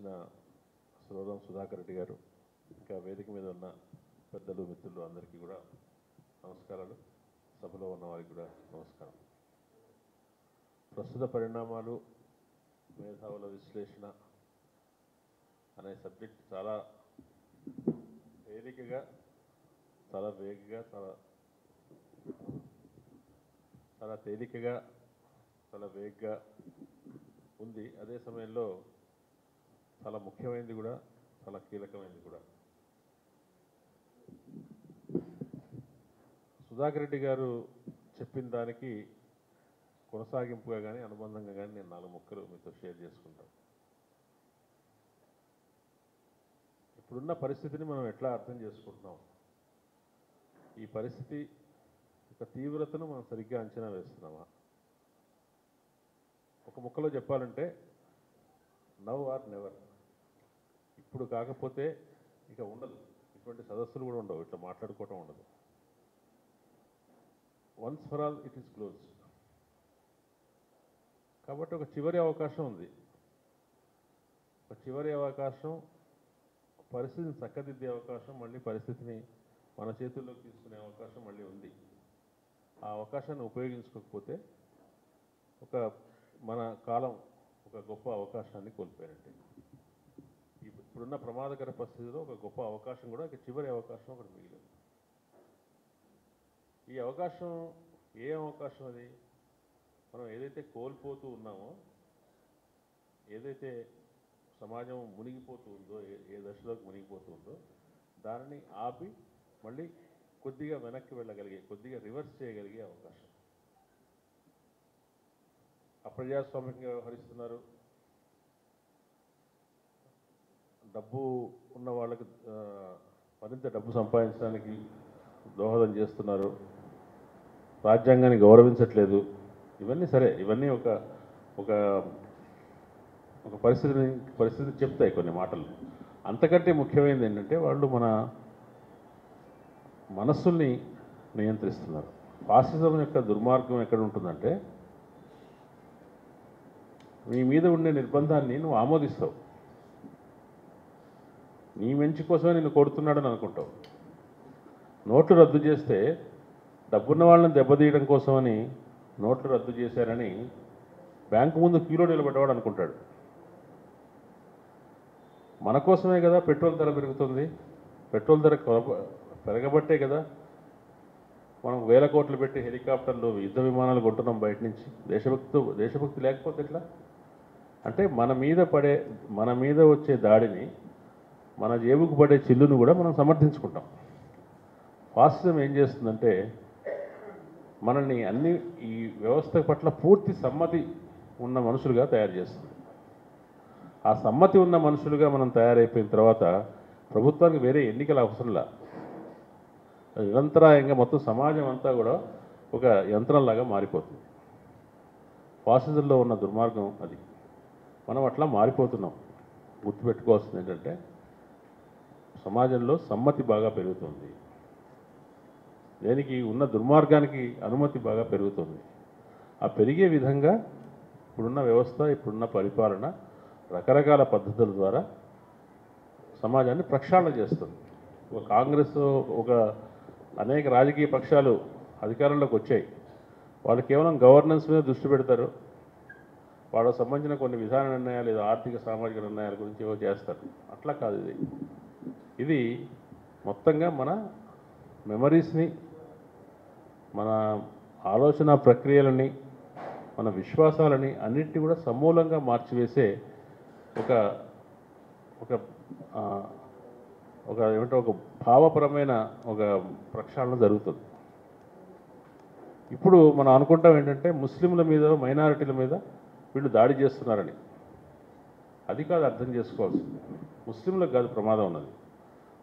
ఇచ్చిన సురవరం సుధాకర్ రెడ్డి గారు ఇంకా వేదిక మీద ఉన్న పెద్దలు మిత్రులు అందరికీ కూడా నమస్కారాలు. సభలో ఉన్న వారికి కూడా నమస్కారం. ప్రస్తుత పరిణామాలు మేధావుల విశ్లేషణ అనే సబ్జెక్ట్ చాలా తేలికగా చాలా వేగంగా చాలా చాలా తేలికగా చాలా వేగంగా ఉంది. అదే సమయంలో చాలా ముఖ్యమైనది కూడా చాలా కీలకమైనది కూడా. సుధాకర్ రెడ్డి గారు చెప్పిన దానికి కొనసాగింపుగా కానీ అనుబంధంగా కానీ నేను నాలుగు ముక్కలు మీతో షేర్ చేసుకుంటాను ఇప్పుడున్న పరిస్థితిని మనం ఎట్లా అర్థం చేసుకుంటున్నాం? ఈ పరిస్థితి యొక్క తీవ్రతను మనం సరిగ్గా అంచనా వేస్తున్నామా? ఒక ముక్కలో చెప్పాలంటే నవ్ ఆర్ నెవర్. ఇప్పుడు కాకపోతే ఇక ఉండదు. ఇటువంటి సదస్సులు కూడా ఉండవు. ఇట్లా మాట్లాడుకోవటం ఉండదు. Once for all it is close కాబట్టి ఒక చివరి అవకాశం ఉంది. ఒక చివరి అవకాశం పరిస్థితిని చక్కదిద్దే అవకాశం మళ్ళీ పరిస్థితిని మన చేతుల్లోకి తీసుకునే అవకాశం మళ్ళీ ఉంది. ఆ అవకాశాన్ని ఉపయోగించుకోకపోతే ఒక మన కాలం ఒక గొప్ప అవకాశాన్ని కోల్పోయినట్టే. ఇప్పుడున్న ప్రమాదకర పరిస్థితిలో ఒక గొప్ప అవకాశం కూడా ఒక చివరి అవకాశం ఒకటి మిగిలింది. ఈ అవకాశం ఏ అవకాశం అది? మనం ఏదైతే కోల్పోతూ ఉన్నామో ఏదైతే సమాజం మునిగిపోతూ ఉందో ఏ ఏ దశలోకి మునిగిపోతూ ఉందో దానిని ఆపి మళ్ళీ కొద్దిగా వెనక్కి వెళ్ళగలిగే కొద్దిగా రివర్స్ చేయగలిగే అవకాశం. అప్రజాస్వామికంగా వ్యవహరిస్తున్నారు. డబ్బు ఉన్న వాళ్ళకి మరింత డబ్బు సంపాదించడానికి దోహదం చేస్తున్నారు. రాజ్యాంగాన్ని గౌరవించట్లేదు. ఇవన్నీ సరే ఇవన్నీ ఒక ఒక ఒక పరిస్థితిని పరిస్థితి చెప్తాయి కొన్ని మాటలు. అంతకంటే ముఖ్యమైనది ఏంటంటే వాళ్ళు మన మనస్సుల్ని నియంత్రిస్తున్నారు. ఫాసిజం యొక్క దుర్మార్గం ఎక్కడ ఉంటుందంటే నీ మీద ఉండే నిర్బంధాన్ని నువ్వు ఆమోదిస్తావు. నీ మంచి కోసమే నిన్ను కొడుతున్నాడని అనుకుంటావు. నోట్లు రద్దు చేస్తే డబ్బున్న వాళ్ళని దెబ్బతీయడం కోసమని నోట్లు రద్దు చేశారని బ్యాంకు ముందు క్యూలో నిలబడ్డవాడు అనుకుంటాడు. మన కోసమే కదా పెట్రోల్ ధర పెరుగుతుంది. పెట్రోల్ ధర కొర- పెరగబట్టే కదా మనం వేల కోట్లు పెట్టి హెలికాప్టర్లు యుద్ధ విమానాలు కొంటున్నాం బయట నుంచి. దేశభక్తి దేశభక్తి లేకపోతే ఎట్లా? అంటే మన మీద పడే మన మీద వచ్చే దాడిని మన జేబుకు పడే చిల్లును కూడా మనం సమర్థించుకుంటాం. ఫాసిజం ఏం చేస్తుందంటే మనల్ని అన్ని ఈ వ్యవస్థ పట్ల పూర్తి సమ్మతి ఉన్న మనుషులుగా తయారు చేస్తుంది. ఆ సమ్మతి ఉన్న మనుషులుగా మనం తయారైపోయిన తర్వాత ప్రభుత్వానికి వేరే ఎన్నికల అవసరంలా నిరంతరాయంగా మొత్తం సమాజం అంతా కూడా ఒక యంత్రంలాగా మారిపోతుంది. ఫాసిజంలో ఉన్న దుర్మార్గం అది. మనం అట్లా మారిపోతున్నాం. గుర్తుపెట్టుకోవాల్సింది ఏంటంటే సమాజంలో సమ్మతి బాగా పెరుగుతుంది. దేనికి? ఉన్న దుర్మార్గానికి అనుమతి బాగా పెరుగుతుంది. ఆ పెరిగే విధంగా ఇప్పుడున్న వ్యవస్థ ఇప్పుడున్న పరిపాలన రకరకాల పద్ధతుల ద్వారా సమాజాన్ని ప్రక్షాళన చేస్తుంది. ఒక కాంగ్రెస్ ఒక అనేక రాజకీయ పక్షాలు అధికారంలోకి వచ్చాయి. వాళ్ళు కేవలం గవర్నెన్స్ మీద దృష్టి పెడతారు. వాళ్ళకు సంబంధించిన కొన్ని విధాన నిర్ణయాలు లేదా ఆర్థిక సామాజిక నిర్ణయాల గురించి ఏవో చేస్తారు. అట్లా కాదు ఇది. ఇది మొత్తంగా మన మెమరీస్ని మన ఆలోచన ప్రక్రియలని మన విశ్వాసాలని అన్నిటిని కూడా సమూలంగా మార్చివేసే ఒక ఒక ఒక ఏమంటే ఒక భావపరమైన ఒక ప్రక్షాళన జరుగుతుంది. ఇప్పుడు మనం అనుకుంటాం ఏంటంటే ముస్లింల మీద మైనారిటీల మీద వీళ్ళు దాడి చేస్తున్నారని. అది కాదు అర్థం చేసుకోవాల్సింది. ముస్లింలకు కాదు ప్రమాదం ఉన్నది.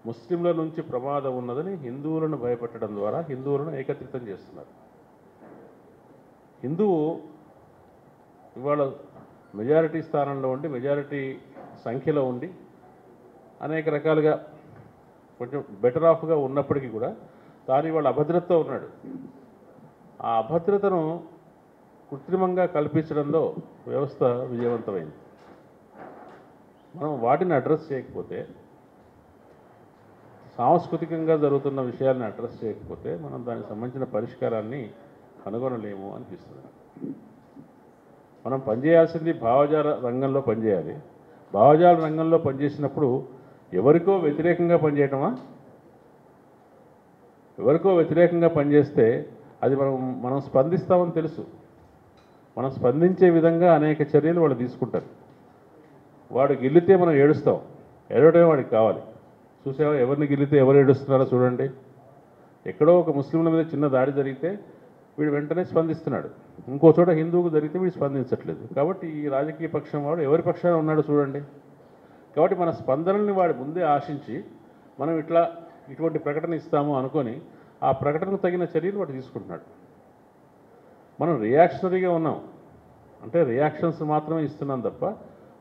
ముస్లింల నుంచి ప్రమాదం ఉన్నదని హిందువులను భయపెట్టడం ద్వారా హిందువులను ఏకత్రితం చేస్తున్నారు. హిందువు ఇవాళ మెజారిటీ స్థానంలో ఉండి మెజారిటీ సంఖ్యలో ఉండి అనేక రకాలుగా కొంచెం బెటర్ ఆఫ్గా ఉన్నప్పటికీ కూడా తాను ఇవాళ అభద్రతతో ఉన్నాడు. ఆ అభద్రతను కృత్రిమంగా కల్పించడంలో వ్యవస్థ విజయవంతమైంది. మనం వాటిని అడ్రస్ చేయకపోతే సాంస్కృతికంగా జరుగుతున్న విషయాలను అడ్రస్ చేయకపోతే మనం దానికి సంబంధించిన పరిష్కారాన్ని కనుగొనలేము అనిపిస్తుంది. మనం పనిచేయాల్సింది భావజాల రంగంలో పనిచేయాలి. భావజాల రంగంలో పనిచేసినప్పుడు ఎవరికో వ్యతిరేకంగా పనిచేయటమా? ఎవరికో వ్యతిరేకంగా పనిచేస్తే అది మనం మనం స్పందిస్తామని తెలుసు. మనం స్పందించే విధంగా అనేక చర్యలు వాళ్ళు తీసుకుంటారు. వాడు గెలితే మనం ఏడుస్తాం. ఏడవడమే వాడికి కావాలి. చూసావా? ఎవరిని గిల్లితే ఎవరు ఏడుస్తున్నారో చూడండి. ఎక్కడో ఒక ముస్లింల మీద చిన్న దాడి జరిగితే వీడు వెంటనే స్పందిస్తున్నాడు. ఇంకో చోట హిందువుకు జరిగితే వీడు స్పందించట్లేదు. కాబట్టి ఈ రాజకీయ పక్షం వాడు ఎవరి పక్షాన ఉన్నాడో చూడండి. కాబట్టి మన స్పందనల్ని వాడి ముందే ఆశించి మనం ఇట్లా ఇటువంటి ప్రకటన ఇస్తాము అనుకొని ఆ ప్రకటనకు తగిన చర్యలు వాడు తీసుకుంటున్నాడు. మనం రియాక్షనరీగా ఉన్నాం. అంటే రియాక్షన్స్ మాత్రమే ఇస్తున్నాం తప్ప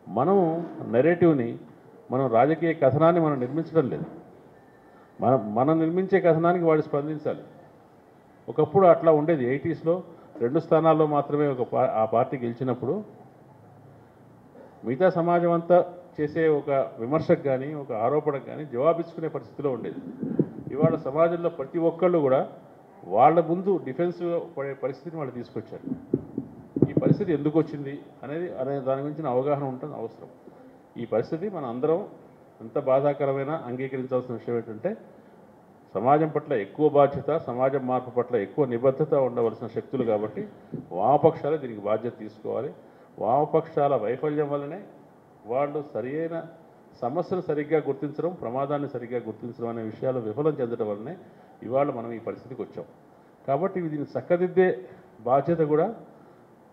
మనం నెరేటివ్ని మనం రాజకీయ కథనాన్ని మనం నిర్మించడం లేదు. మనం మనం నిర్మించే కథనానికి వాడు స్పందించాలి. ఒకప్పుడు అట్లా ఉండేది. ఎయిటీస్లో రెండు స్థానాల్లో మాత్రమే ఒక ఆ పార్టీ గెలిచినప్పుడు మిగతా సమాజం అంతా చేసే ఒక విమర్శకు కానీ ఒక ఆరోపణకు కానీ జవాబిచ్చుకునే పరిస్థితిలో ఉండేది. ఇవాళ సమాజంలో ప్రతి ఒక్కళ్ళు కూడా వాళ్ళ ముందు డిఫెన్స్ పడే పరిస్థితిని వాళ్ళు తీసుకొచ్చారు. ఈ పరిస్థితి ఎందుకు వచ్చింది అనేది అనే దాని గురించిన అవగాహన ఉంటుంది అవసరం. ఈ పరిస్థితి మన అందరం ఎంత బాధాకరమైన అంగీకరించాల్సిన విషయం ఏంటంటే సమాజం పట్ల ఎక్కువ బాధ్యత సమాజం మార్పు పట్ల ఎక్కువ నిబద్ధత ఉండవలసిన శక్తులు కాబట్టి వామపక్షాలే దీనికి బాధ్యత తీసుకోవాలి. వామపక్షాల వైఫల్యం వల్లనే వాళ్ళు సరియైన సమస్యను సరిగ్గా గుర్తించడం ప్రమాదాన్ని సరిగ్గా గుర్తించడం అనే విషయాలు విఫలం చెందడం వల్లనే ఇవాళ మనం ఈ పరిస్థితికి వచ్చాం. కాబట్టి దీన్ని చక్కదిద్దే బాధ్యత కూడా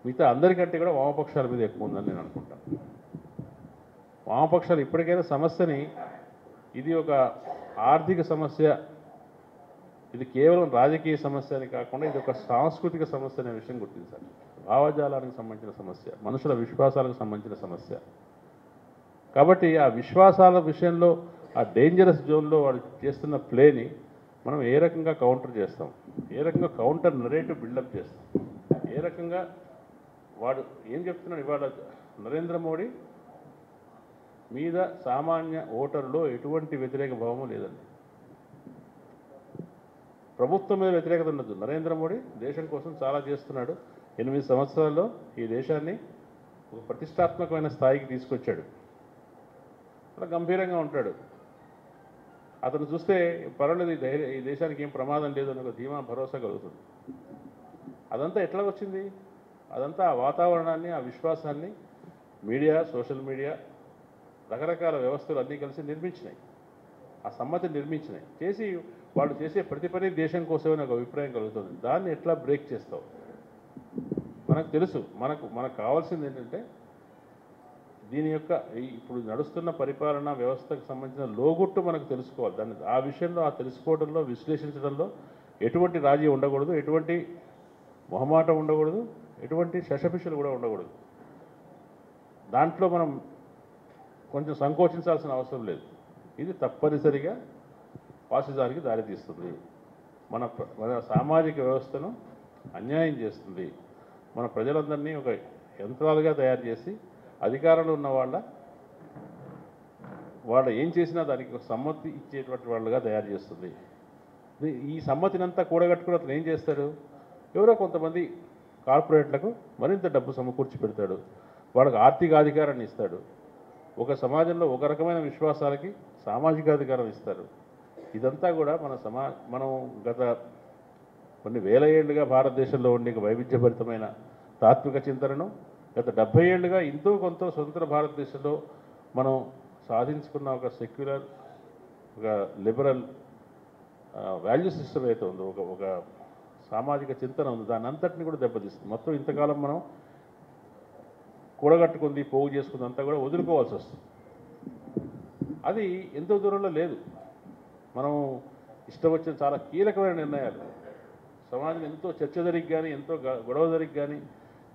మిగతా అందరికంటే కూడా వామపక్షాల మీద ఎక్కువ ఉందని నేను అనుకుంటాను వామపక్షాలు ఇప్పటికైనా సమస్యని ఇది ఒక ఆర్థిక సమస్య ఇది కేవలం రాజకీయ సమస్య అని కాకుండా ఇది ఒక సాంస్కృతిక సమస్య అనే విషయం గుర్తించాలి. భావజాలానికి సంబంధించిన సమస్య మనుషుల విశ్వాసాలకు సంబంధించిన సమస్య. కాబట్టి ఆ విశ్వాసాల విషయంలో ఆ డేంజరస్ జోన్లో వాడు చేస్తున్న ప్లేని మనం ఏ రకంగా కౌంటర్ చేస్తాం? ఏ రకంగా కౌంటర్ నరేటివ్ బిల్డప్ చేస్తాం? ఏ రకంగా వాడు ఏం చెప్తున్నాడు ఇవాళ నరేంద్ర మోడీ? మీద సామాన్య ఓటర్లో ఎటువంటి వ్యతిరేక భావము లేదండి. ప్రభుత్వం మీద వ్యతిరేకత ఉండదు. నరేంద్ర మోడీ దేశం కోసం చాలా చేస్తున్నాడు. ఎనిమిది సంవత్సరాల్లో ఈ దేశాన్ని ఒక ప్రతిష్టాత్మకమైన స్థాయికి తీసుకొచ్చాడు. అలా గంభీరంగా ఉంటాడు. అతను చూస్తే పర్వాలేదు ఈ ధైర్య ఈ దేశానికి ఏం ప్రమాదం లేదు అని ఒక ధీమా భరోసా కలుగుతుంది. అదంతా ఎట్లా వచ్చింది? అదంతా ఆ వాతావరణాన్ని ఆ విశ్వాసాన్ని మీడియా సోషల్ మీడియా రకరకాల వ్యవస్థలు అన్నీ కలిసి నిర్మించినాయి. ఆ సమ్మతి నిర్మించినాయి. చేసి వాళ్ళు చేసే ప్రతి పని దేశం కోసమే నాకు అభిప్రాయం కలుగుతుంది. దాన్ని ఎట్లా బ్రేక్ చేస్తావు? మనకు తెలుసు. మనకు మనకు కావాల్సింది ఏంటంటే దీని యొక్క ఇప్పుడు నడుస్తున్న పరిపాలన వ్యవస్థకు సంబంధించిన లోగుట్టు మనకు తెలుసుకోవాలి. దాన్ని ఆ విషయంలో ఆ తెలుసుకోవడంలో విశ్లేషించడంలో ఎటువంటి రాజీ ఉండకూడదు. ఎటువంటి మొహమాటం ఉండకూడదు. ఎటువంటి శశపిషలు కూడా ఉండకూడదు. దాంట్లో మనం కొంచెం సంకోచించాల్సిన అవసరం లేదు. ఇది తప్పనిసరిగా ఫాసిజానికి దారితీస్తుంది. మన మన సామాజిక వ్యవస్థను అన్యాయం చేస్తుంది. మన ప్రజలందరినీ ఒక యంత్రాలుగా తయారు చేసి అధికారంలో ఉన్న వాళ్ళ వాళ్ళు ఏం చేసినా దానికి ఒక సమ్మతి ఇచ్చేటువంటి వాళ్ళుగా తయారు చేస్తుంది. ఈ సమ్మతినంతా కూడగట్టుకుని అతను ఏం చేస్తాడు? ఎవరో కొంతమంది కార్పొరేట్లకు మరింత డబ్బు సమకూర్చి పెడతాడు. వాళ్ళకి ఆర్థిక అధికారాన్ని ఇస్తాడు. ఒక సమాజంలో ఒక రకమైన విశ్వాసాలకి సామాజిక అధికారం ఇస్తారు. ఇదంతా కూడా మన సమా మనం గత కొన్ని వేల ఏళ్ళుగా భారతదేశంలో ఉండే ఒక వైవిధ్యభరితమైన తాత్విక చింతనను గత డెబ్బై ఏళ్ళుగా ఎంతో కొంత స్వతంత్ర భారతదేశంలో మనం సాధించుకున్న ఒక సెక్యులర్ ఒక లిబరల్ వాల్యూ సిస్టమ్ అయితే ఉందో ఒక ఒక సామాజిక చింతన ఉంది. దాని అంతటిని కూడా దెబ్బతీస్తుంది. మొత్తం ఇంతకాలం మనం కూడగట్టుకుంది పోగు చేసుకుంది అంతా కూడా వదులుకోవాల్సి వస్తుంది. అది ఎంతో దూరంలో లేదు. మనం ఇష్టం వచ్చిన చాలా కీలకమైన నిర్ణయాలు. సమాజం ఎంతో చర్చ జరిగి కానీ ఎంతో గ- గొడవ జరిగి కానీ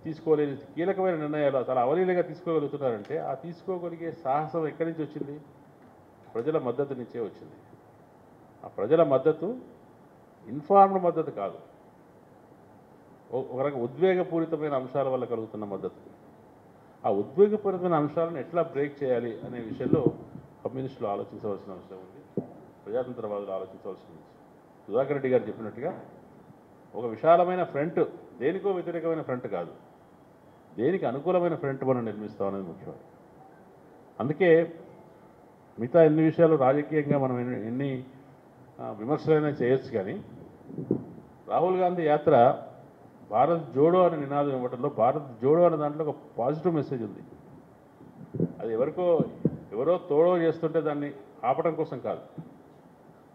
తీసుకోలేని కీలకమైన నిర్ణయాలు చాలా అవలీలగా తీసుకోగలుగుతున్నారంటే ఆ తీసుకోగలిగే సాహసం ఎక్కడి నుంచి వచ్చింది? ప్రజల మద్దతు నుంచే వచ్చింది. ఆ ప్రజల మద్దతు ఇన్ఫార్మ్డ్ మద్దతు కాదు. ఒక రకం ఉద్వేగపూరితమైన అంశాల వల్ల కలుగుతున్న మద్దతు. ఆ ఉద్వేగపూరితమైన అంశాలను ఎట్లా బ్రేక్ చేయాలి అనే విషయంలో కమ్యూనిస్టులు ఆలోచించవలసిన అవసరం ఉంది. ప్రజాతంత్రవాదులు ఆలోచించవలసిన సుధాకర్ రెడ్డి గారు చెప్పినట్టుగా ఒక విశాలమైన ఫ్రంట్ దేనికో వ్యతిరేకమైన ఫ్రంట్ కాదు. దేనికి అనుకూలమైన ఫ్రంట్ మనం నిర్మిస్తాం అనేది ముఖ్యం అందుకే మిగతా ఎన్ని విషయాలు రాజకీయంగా మనం ఎన్ని ఎన్ని విమర్శలైనా చేయొచ్చు కానీ రాహుల్ గాంధీ యాత్ర భారత్ జోడో అనే నినాదం ఇవ్వడంలో భారత్ జోడో అనే దాంట్లో ఒక పాజిటివ్ మెసేజ్ ఉంది. అది ఎవరికో ఎవరో తోడో చేస్తుంటే దాన్ని ఆపడం కోసం కాదు.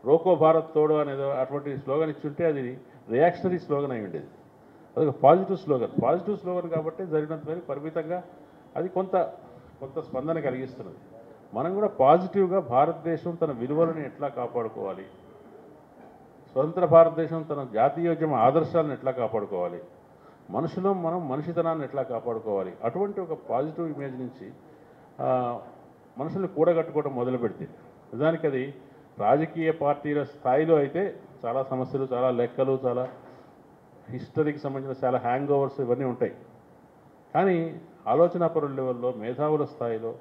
రోకో భారత్ తోడో అనేది అటువంటి స్లోగన్ ఇచ్చుంటే అది రియాక్షనరీ స్లోగన్ అయి ఉండేది. అది ఒక పాజిటివ్ స్లోగన్. పాజిటివ్ స్లోగన్ కాబట్టి జరిగినంత మేరకు పరిమితంగా అది కొంత కొంత స్పందన కలిగిస్తున్నది. మనం కూడా పాజిటివ్గా భారతదేశం తన విలువలను ఎట్లా కాపాడుకోవాలి? స్వతంత్ర భారతదేశం తన జాతీయోద్యమ ఆదర్శాలను ఎట్లా కాపాడుకోవాలి? మనుషులు మనం మనిషితనాన్ని ఎట్లా కాపాడుకోవాలి? అటువంటి ఒక పాజిటివ్ ఇమేజ్ నుంచి మనుషులు మనుషుల్ని కూడగట్టుకోవడం మొదలు పెడితే నిజానికి అది రాజకీయ పార్టీల స్థాయిలో అయితే చాలా సమస్యలు చాలా లెక్కలు చాలా హిస్టరీకి సంబంధించిన చాలా హ్యాంగ్ ఓవర్స్ ఇవన్నీ ఉంటాయి. కానీ ఆలోచనాపరుల లెవెల్లో మేధావుల స్థాయిలో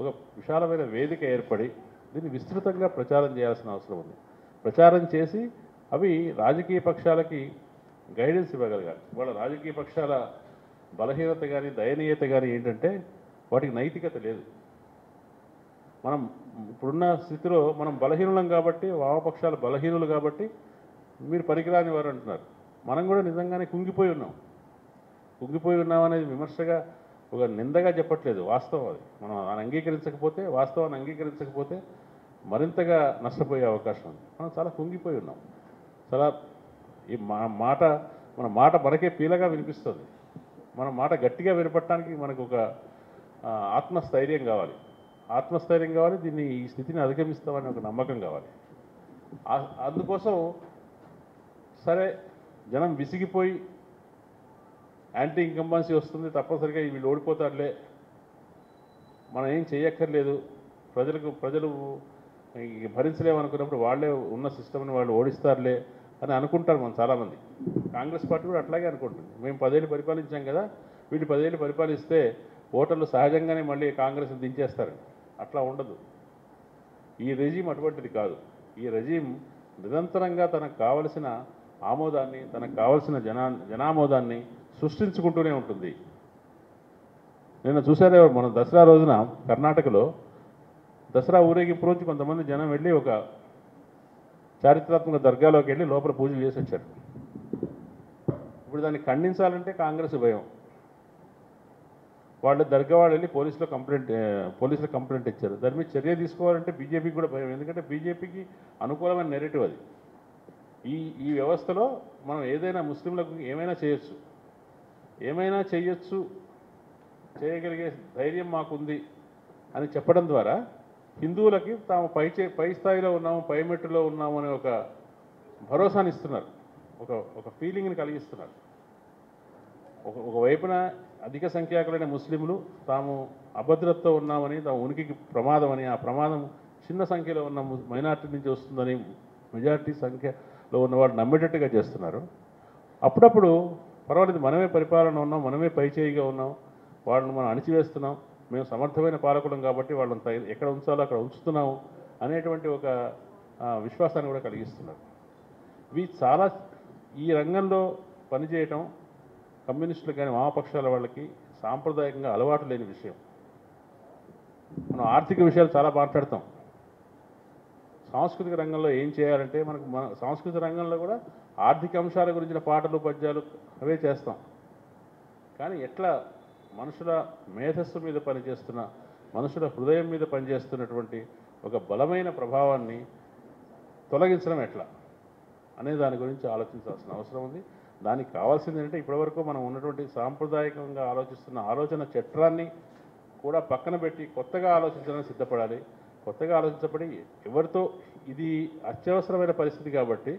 ఒక విశాలమైన వేదిక ఏర్పడి దీన్ని విస్తృతంగా ప్రచారం చేయాల్సిన అవసరం ఉంది. ప్రచారం చేసి అవి రాజకీయ పక్షాలకి గైడెన్స్ ఇవ్వగలగాలి. వాళ్ళ రాజకీయ పక్షాల బలహీనత కానీ దయనీయత కానీ ఏంటంటే వాటికి నైతికత లేదు. మనం ఇప్పుడున్న స్థితిలో మనం బలహీనులం కాబట్టి వామపక్షాలు బలహీనులు కాబట్టి మీరు పనికిరాని వారు అంటున్నారు. మనం కూడా నిజంగానే కుంగిపోయి ఉన్నాం. కుంగిపోయి ఉన్నాం అనేది విమర్శగా ఒక నిందగా చెప్పట్లేదు. వాస్తవం అది. మనం దాన్ని అంగీకరించకపోతే వాస్తవాన్ని అంగీకరించకపోతే మరింతగా నష్టపోయే అవకాశం ఉంది. మనం చాలా కుంగిపోయి ఉన్నాం. చాలా ఈ మా మాట మన మాట మనకే పీలగా వినిపిస్తుంది. మన మాట గట్టిగా వినపడటానికి మనకు ఒక ఆత్మస్థైర్యం కావాలి. ఆత్మస్థైర్యం కావాలి దీన్ని ఈ స్థితిని అధిగమిస్తామని ఒక నమ్మకం కావాలి. అందుకోసం సరే జనం విసిగిపోయి యాంటీ ఇంకంబన్సీ వస్తుంది తప్పనిసరిగా వీళ్ళు ఓడిపోతారులే మనం ఏం చేయక్కర్లేదు. ప్రజలకు ప్రజలు భరించలేమనుకున్నప్పుడు భరించలేము అనుకున్నప్పుడు వాళ్ళే ఉన్న సిస్టమ్ని వాళ్ళు ఓడిస్తారులే. అని అనుకుంటారు మనం చాలామంది. కాంగ్రెస్ పార్టీ కూడా అట్లాగే అనుకుంటుంది. మేము పదేళ్ళు పరిపాలించాం కదా వీళ్ళు పదేళ్ళు పరిపాలిస్తే ఓటర్లు సహజంగానే మళ్ళీ కాంగ్రెస్ని దించేస్తారు. అట్లా ఉండదు. ఈ రెజీం అటువంటిది కాదు. ఈ రెజీం నిరంతరంగా తనకు కావలసిన ఆమోదాన్ని తనకు కావలసిన జనా జనామోదాన్ని సృష్టించుకుంటూనే ఉంటుంది. నిన్న చూసారే మన దసరా రోజున కర్ణాటకలో దసరా ఊరేగింపు రోజు కొంతమంది జనం వెళ్ళి ఒక చారిత్రాత్మక దర్గాలోకి వెళ్ళి లోపల పూజలు చేసి వచ్చారు. ఇప్పుడు దాన్ని ఖండించాలంటే కాంగ్రెస్ భయం. వాళ్ళు దర్గా వాళ్ళు వెళ్ళి పోలీసులో కంప్లైంట్ పోలీసులు కంప్లైంట్ ఇచ్చారు. దాని మీద చర్య తీసుకోవాలంటే బీజేపీకి కూడా భయం. ఎందుకంటే బీజేపీకి అనుకూలమైన నెరేటివ్ అది. ఈ ఈ వ్యవస్థలో మనం ఏదైనా ముస్లింలకు ఏమైనా చేయొచ్చు. ఏమైనా చేయొచ్చు. చేయగలిగే ధైర్యం మాకుంది అని చెప్పడం ద్వారా హిందువులకి తాము పై చే పై స్థాయిలో ఉన్నాము పై మెట్టులో ఉన్నాము అనే ఒక భరోసాని ఇస్తున్నారు ఒక ఒక ఫీలింగ్ని కలిగిస్తున్నారు. ఒక ఒకవైపున అధిక సంఖ్యాకులైన ముస్లింలు తాము అభద్రతతో ఉన్నామని తాము ఉనికికి ప్రమాదమని ఆ ప్రమాదం చిన్న సంఖ్యలో ఉన్న మైనార్టీ నుంచి వస్తుందని మెజారిటీ సంఖ్యలో ఉన్నవాడు నమ్మేటట్టుగా చేస్తున్నారు. అప్పుడప్పుడు పర్వాలేదు మనమే పరిపాలన ఉన్నాం మనమే పైచేయిగా ఉన్నాం వాళ్ళని మనం అణిచివేస్తున్నాం మేము సమర్థమైన పాలకులం కాబట్టి వాళ్ళని ఎక్కడ ఉంచాలో అక్కడ ఉంచుతున్నాము అనేటువంటి ఒక విశ్వాసాన్ని కూడా కలిగిస్తున్నారు. ఇవి చాలా ఈ రంగంలో పనిచేయటం కమ్యూనిస్టులు కానీ వామపక్షాల వాళ్ళకి సాంప్రదాయకంగా అలవాటు లేని విషయం. మనం ఆర్థిక విషయాలు చాలా మాట్లాడతాం. సాంస్కృతిక రంగంలో ఏం చేయాలంటే మనకు మన సాంస్కృతిక రంగంలో కూడా ఆర్థిక అంశాల గురించిన పాటలు పద్యాలు అవే చేస్తాం. కానీ ఎట్లా మనుషుల మేధస్సు మీద పనిచేస్తున్న మనుషుల హృదయం మీద పనిచేస్తున్నటువంటి ఒక బలమైన ప్రభావాన్ని తొలగించడం ఎట్లా అనే దాని గురించి ఆలోచించాల్సిన అవసరం ఉంది. దానికి కావాల్సింది ఏంటంటే ఇప్పటివరకు మనం ఉన్నటువంటి సాంప్రదాయకంగా ఆలోచిస్తున్న ఆలోచన చట్రాన్ని కూడా పక్కన పెట్టి కొత్తగా ఆలోచించడానికి సిద్ధపడాలి. కొత్తగా ఆలోచించబడి ఎవరితో ఇది అత్యవసరమైన పరిస్థితి కాబట్టి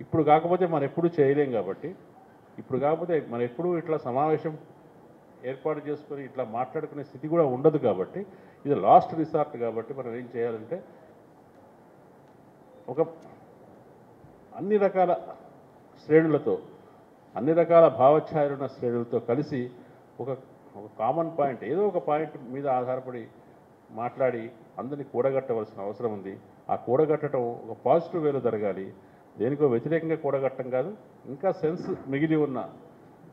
ఇప్పుడు కాకపోతే మనం ఎప్పుడు చేయలేం కాబట్టి ఇప్పుడు కాకపోతే మనం ఎప్పుడు ఇట్లా సమావేశం ఏర్పాటు చేసుకొని ఇట్లా మాట్లాడుకునే స్థితి కూడా ఉండదు కాబట్టి ఇది లాస్ట్ రిసార్ట్ కాబట్టి మనం ఏం చేయాలంటే ఒక అన్ని రకాల శ్రేణులతో అన్ని రకాల భావఛాయలున్న శ్రేణులతో కలిసి ఒక ఒక కామన్ పాయింట్ ఏదో ఒక పాయింట్ మీద ఆధారపడి మాట్లాడి అందరినీ కూడగట్టవలసిన అవసరం ఉంది. ఆ కూడగట్టడం ఒక పాజిటివ్ వేలో జరగాలి. దేనికో వ్యతిరేకంగా కూడగట్టడం కాదు ఇంకా సెన్స్ మిగిలి ఉన్న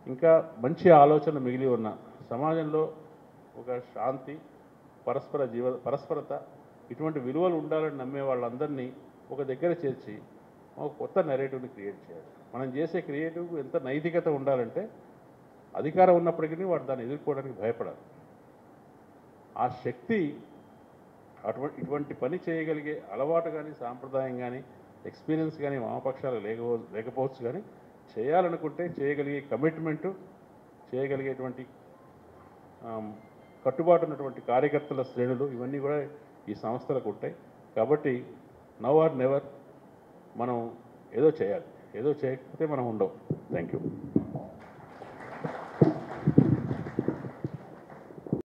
ఇంకా మంచి ఆలోచన మిగిలి ఉన్న సమాజంలో ఒక శాంతి పరస్పర జీవ పరస్పరత ఇటువంటి విలువలు ఉండాలని నమ్మే వాళ్ళందరినీ ఒక దగ్గర చేర్చి ఒక కొత్త నెరేటివ్ని క్రియేట్ చేయాలి. మనం చేసే క్రియేటివ్ ఎంత నైతికత ఉండాలంటే అధికారం ఉన్నప్పటికీ వాడు దాన్ని ఎదుర్కోవడానికి భయపడాలి. ఆ శక్తి అటువంటి ఇటువంటి పని చేయగలిగే అలవాటు కానీ సాంప్రదాయం కానీ ఎక్స్పీరియన్స్ కానీ వామపక్షాలు లేకపో లేకపోవచ్చు కానీ చేయాలనుకుంటే చేయగలిగే కమిట్మెంటు చేయగలిగేటువంటి కట్టుబాటు ఉన్నటువంటి కార్యకర్తల శ్రేణులు ఇవన్నీ కూడా ఈ సంస్థలకు ఉంటాయి. కాబట్టి నవ్ ఆర్ నెవర్ మనం ఏదో చేయాలి. ఏదో చేయకపోతే మనం ఉండవు. Thank you